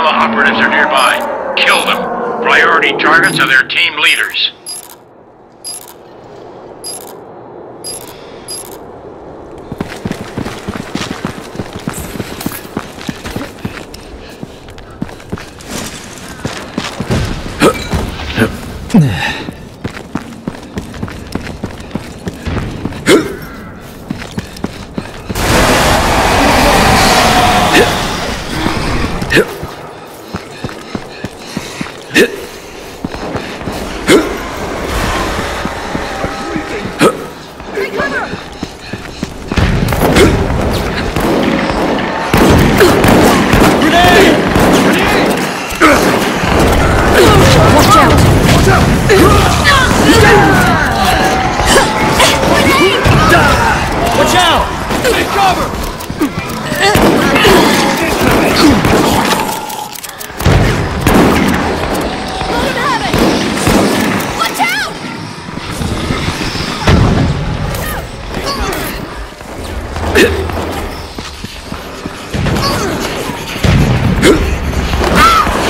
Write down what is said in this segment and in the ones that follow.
Umbrella operatives are nearby. Kill them. Priority targets are their team leaders.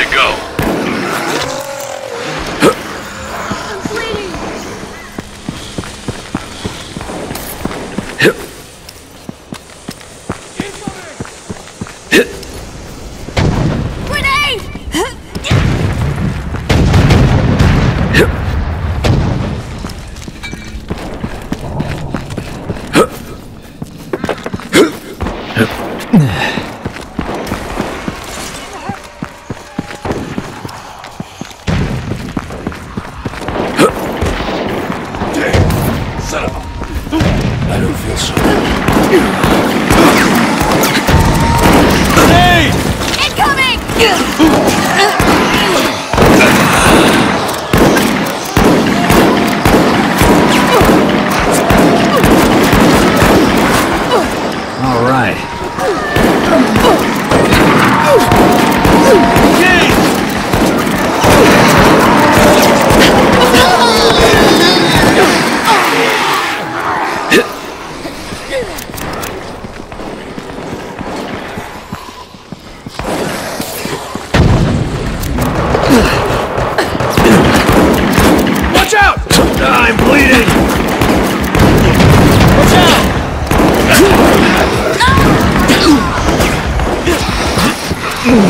One more target to go. Grenade! Ugh! Watch out! I'm bleeding! Watch out! Here!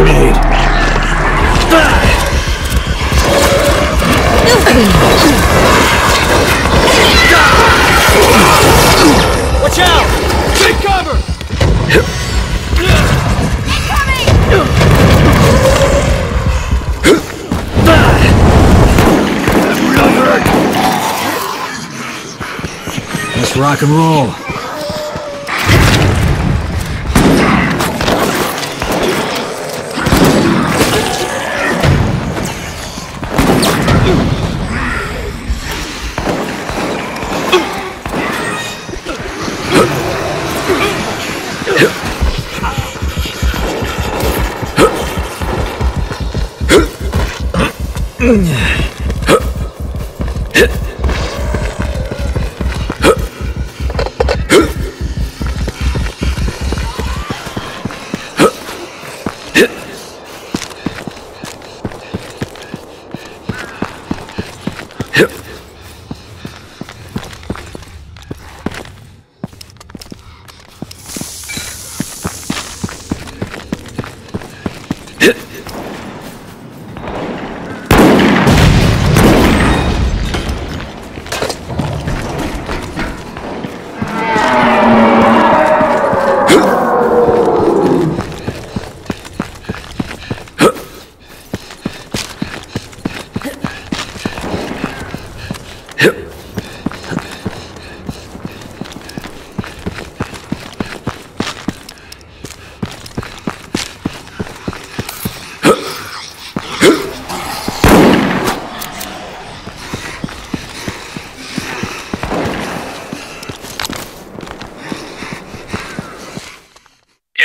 grenade! Watch out! Take cover! That really hurt! Let's rock and roll. Hup!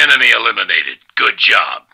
Enemy eliminated. Good job.